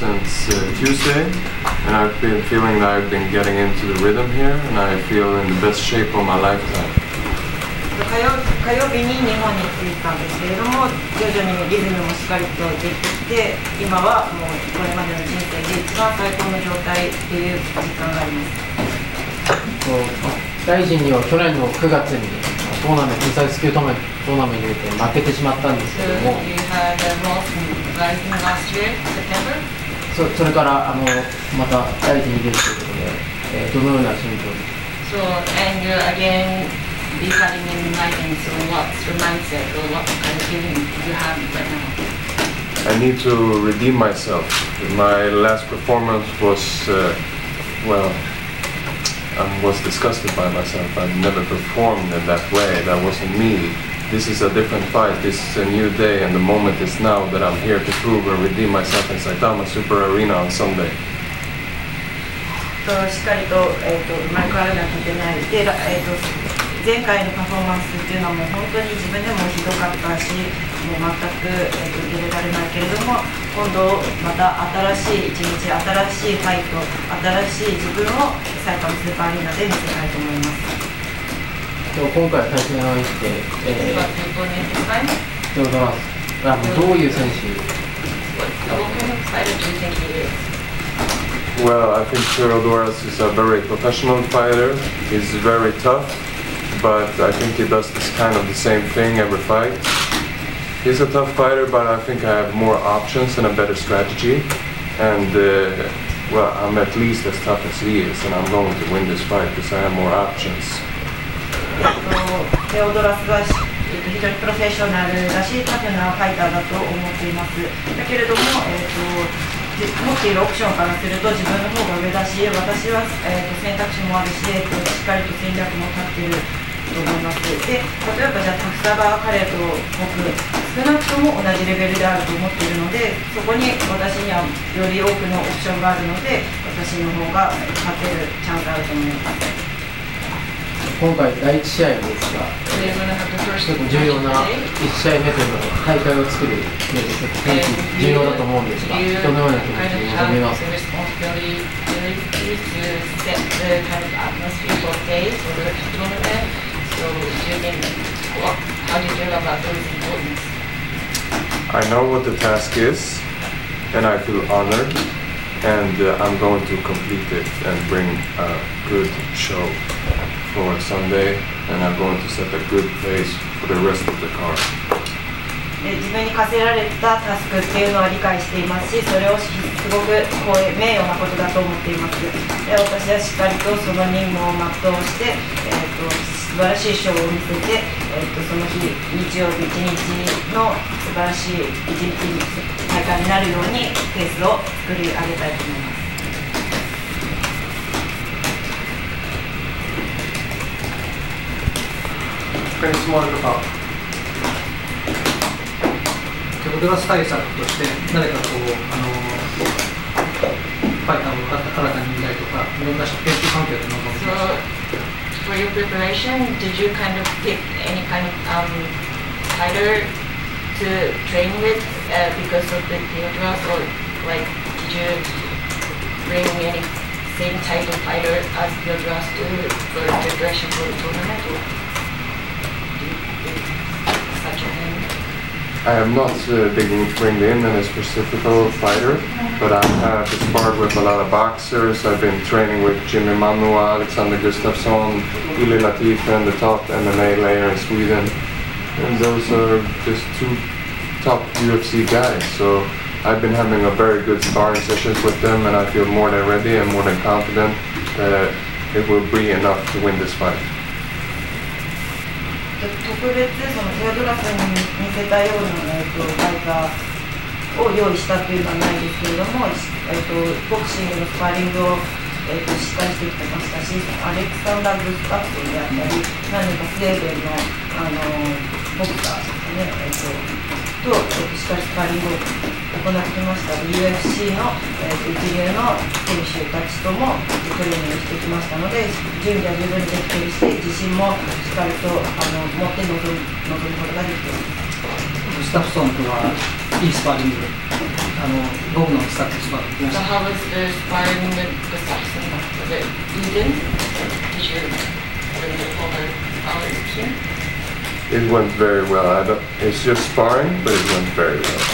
since uh, Tuesday, and I've been feeling that I've been getting into the rhythm here, and I feel in the best shape of my lifetime. 火曜火曜日に日本に着いたんですけれども徐々にリズムもしっかりとできてきて今はもうこれまでの人生で一番最高の状態っていう実感があります大臣には去年の9月にトーナメント国際スキュートーナメントにて負けてしまったんですけども you had a loss in そそれからあのまた大臣に出るということで、えーどのような心境です So and you're again be fighting in rising. So what's your mindset or what kind of feeling you have right now? I need to redeem myself. My last performance was, uh, well, I was disgusted by myself. I've never performed in that way. That wasn't me. This is a different fight. This is a new day, and the moment is now that I'm here to prove and redeem myself in Saitama Super Arena on Sunday. としっかりと,、えー、とマイク・アルナ聞いてないで、らえー、と前回のパフォーマンスっていうのはもう本当に自分でもひどかったしもう全く、えー、と入れられないけれども今度また新しい一日新しいファイト新しい自分を埼玉スーパーアリーナで見せたいと思います。今日今回対戦相手、え But people need to find ー、テオドラスあどういう選手 what, what kind of fighter do you think he is? Well, I think Theodoras is a very professional fighter. He's very tough, but I think he does this kind of the same thing every fight. He's a tough fighter, but I think I have more options and a better strategy. And uh, well, I'm at least as tough as he is, and I'm going to win this fight because I have more options. テオドラスは、えっと、非常にプロフェッショナルだしタフなファイターだと思っています。だけれども、えっと持っているオプションからすると自分の方が上だし私は、えっと選択肢もあるし、えっとしっかりと戦略も立っていると思います。で例えばじゃあタフさが彼と僕少なくとも同じレベルであると思っているのでそこに私にはより多くのオプションがあるので私の方が勝てるチャンスがあると思います。今回第1試合ですが、重要な1試合目との、大会を作る上で、天気、重要だと思うんですが、どのような気持ちで臨みまか？I know what the task is, and I feel honored. And uh, I'm going to complete it and bring a good show for Sunday, and I'm going to set a good pace for the rest of the car. 自分に課せられたタスクっていうのは理解していますしそれをすごく光栄名誉なことだと思っていますで私はしっかりとその任務を全うして、えー、と素晴らしいショーを見せて、えー、とその日日曜日一日の素晴らしい一日大会になるようにペースを作り上げたいと思います。他に質問ある方テオドラス対策として何かこうあのファイターを新たに見たりとかいろんな練習環境で臨んで So, ます for your preparation, did you kind of pick any kind of um, fighter to train with uh, because of the Theodros, or like did you bring any same type of fighter as Theodros to for preparation for the tournament, or do you did such a thing? I am not uh, been bring in a specific fighter, but I have sparred with a lot of boxers. I've been training with Jimmy Manua, Alexander Gustafsson, Ili Latifen, the top MMA layer in Sweden. And those are just two top UFC guys. So I've been having a very good sparring sessions with them, and I feel more than ready and more than confident that it will be enough to win this fight. 特別そのテオドラスに見せたような、えー、とファイターを用意したっていうのはないですけれども、えー、とボクシングのスパーリングを、えー、としっかりしてきてましたしアレクサンダー・グスタフソンであったり何かスウェーデンのあのボクサーですね、えー、とと,、えー、としっかりスパーリングを行ってました UFC の一流の選手たちともトレーニングしてきましたので準備は十分できてるし自信もしっかりとあの持って臨む,臨むことができていますスタッフソンとはいいスパリングあの僕ーリンスタッフスパリング It went very well. It went very well.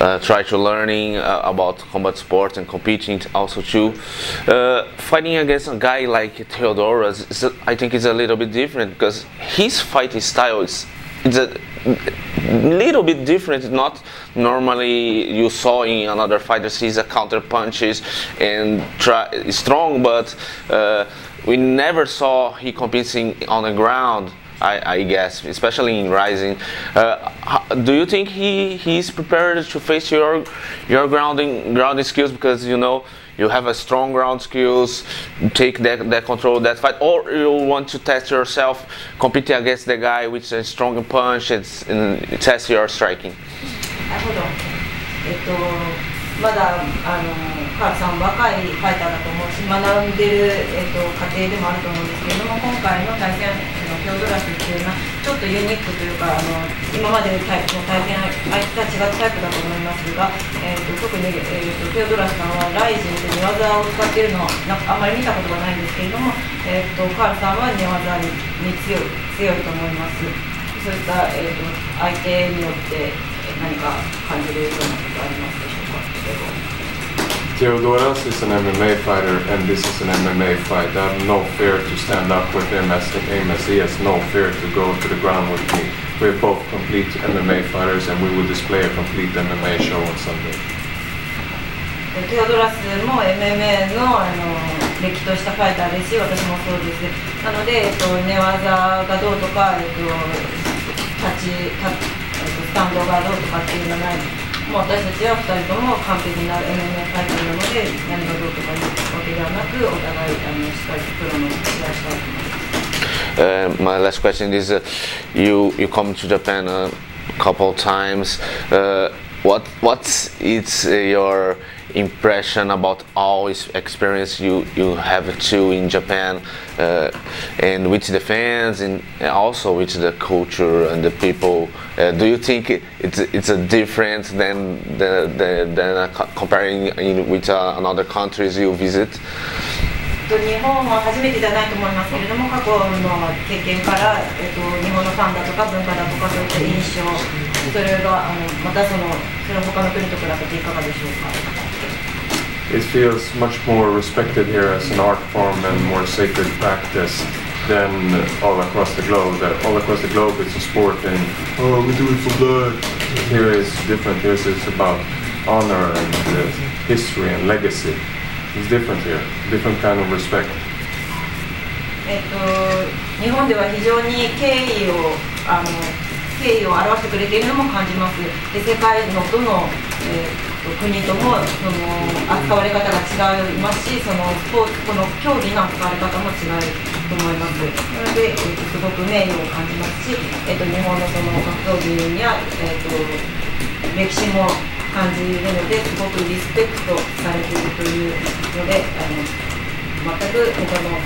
uh, try to learning uh, about combat sports and competing also too. Uh, fighting against a guy like Theodoros, is I think is a little bit different because his fighting style is it's a little bit different. Not normally you saw in another fighters. He's a counter punches and try strong, but uh, we never saw he competing on the ground. I, I guess, especially in rising. Uh, ho- do you think he he's prepared to face your your grounding grounding skills because you know you have a strong ground skills, take that, that control that fight, or you want to test yourself competing against the guy with a strong punch and, s- and test your striking? なるほど。えっと、まだ、あの、 カールさん若いファイターだと思うし、学んでる、えっと、過程でもあると思うんですけれども、今回の対戦、の、フョードラスっていうのは、ちょっとユニークというか、あの、今までの対戦相手とは違うタイプだと思いますが、えっと、特に、えっと、フョードラスさんはライジンで寝技を使っているのは、なんかあんまり見たことがないんですけれども、えっと、カールさんは寝技に強い、強いと思います。そういった、えー、と相手によって何か感じるようなことありますでしょうか？Theodoras is an MMA fighter, and this is an MMA fight. I have no fear to stand up with him as the aim as he has no fear to go to the ground with me. We're both complete MMA fighters, and we will display a complete MMA show on Sunday. えーテオドラスも MMA のあのれっきとしたファイターですし、私もそうです。なので、えっと寝技がどうとか、えっと立ち立えっとスタンドがどうとかっていうのはない。 もう私たちは2人とも完璧な MMA ファイターなので、何がどうとかいうわけではなく、お互いあのしっかりとプロの試合したいと思います。 Uh, my last question is: uh, You you come to Japan a couple times. Uh, what what's it's uh, your impression about all this experience you you have too in Japan, uh, and with the fans and also with the culture and the people? Uh, do you think it, it's it's a different than the, the than uh, co- comparing in, with uh, another countries you visit? えっと日本は初めてじゃないと思いますけれども過去の経験から、えっと、日本のファンだとか文化だとかそういった印象 それがあのまたそのそれは他の国と比べていかがでしょうか It feels much more respected here as an art form and more sacred practice than all across the globe. That all across the globe it's a sport and oh we do it for blood. Here is different. Here it's about honor and uh, history and legacy. It's different here. Different kind of respect. えっと、日本では非常に敬意をあの 敬意を表してくれているのも感じます。で世界のどの、えーと国ともその扱われ方が違いますしそのスポーツこの競技の扱われ方も違うと思います。なので、えーとすごく名誉を感じますし、えーと日本のその格闘技や、えー、と歴史も感じるのですごくリスペクトされているというのであの全く他の